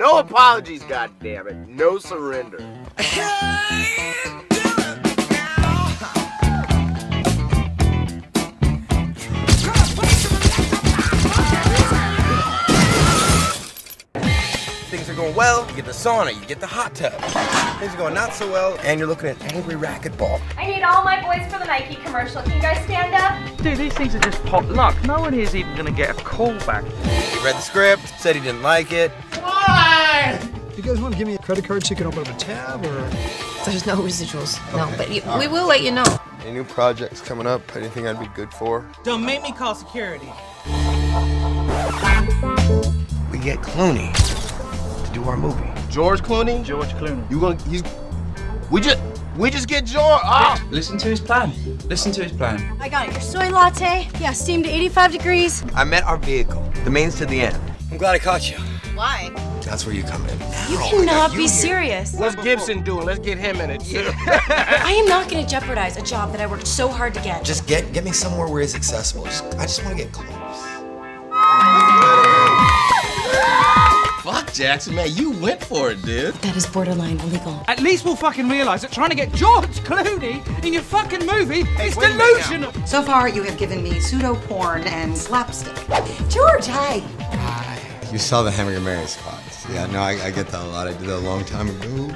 No apologies, goddammit. No surrender. Things are going well, you get the sauna, you get the hot tub. Things are going not so well, and you're looking at angry racquetball. I need all my boys for the Nike commercial. Can you guys stand up? Dude, these things are just pot luck. No one here's even gonna get a call back. He read the script, said he didn't like it. You guys want to give me a credit card so you can open up a tab, or There's no residuals. No, but you, we will let you know. Any new projects coming up? Anything I'd be good for? Don't make me call security. We get Clooney to do our movie. George Clooney? George Clooney. You gonna he's we just we just get George. Ah! Listen to his plan. Listen to his plan. I got it. Your soy latte. Yeah, steamed to 85 degrees. I met our vehicle, the mains to the end. I'm glad I caught you. Why? That's where you come in. You Now, cannot got you be here. serious. What's Gibson doing? Let's get him in it too. I am not going to jeopardize a job that I worked so hard to get. Just get get me somewhere where it's accessible. Just, I just want to get close. Fuck Jackson, man, you went for it, dude. That is borderline illegal. At least we'll fucking realize that trying to get George Clooney in your fucking movie is wait a minute now. delusional. So far, you have given me pseudo porn and slapstick. George, hi. You saw the Hamburger Mary spots. Yeah, no, I, I get that a lot. I did that a long time ago.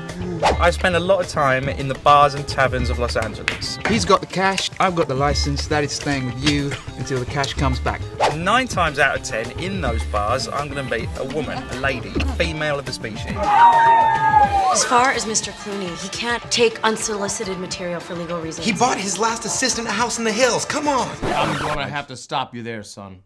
I spend a lot of time in the bars and taverns of Los Angeles. He's got the cash, I've got the license. That is staying with you until the cash comes back. Nine times out of ten, in those bars, I'm gonna meet a woman, a lady, a female of the species. As far as Mr. Clooney, he can't take unsolicited material for legal reasons. He bought his last assistant a house in the hills. Come on. I'm gonna have to stop you there, son.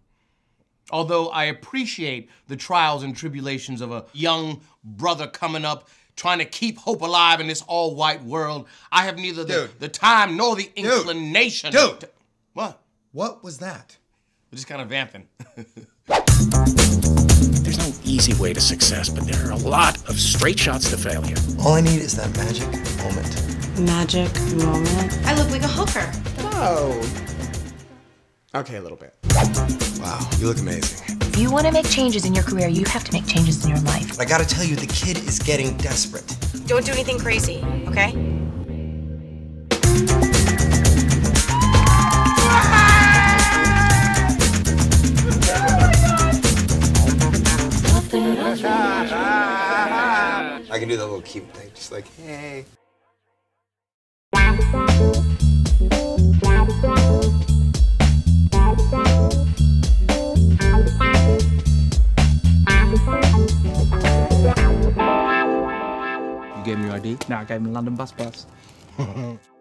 Although I appreciate the trials and tribulations of a young brother coming up, trying to keep hope alive in this all-white world, I have neither the, the time nor the inclination. Dude. to- what? What was that? We're just kind of vamping. There's no easy way to success, but there are a lot of straight shots to failure. All I need is that magic moment. Magic moment. I look like a hooker. Oh. Okay, a little bit. Wow, you look amazing. If you want to make changes in your career, you have to make changes in your life. But I gotta tell you, the kid is getting desperate. Don't do anything crazy, okay? I can do that little cute thing, just like, hey. Gave me your ID? Now I gave him a London bus pass.